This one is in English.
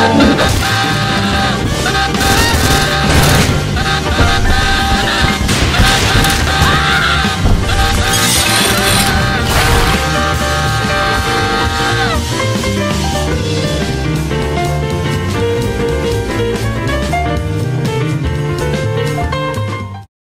Oh, ha ha!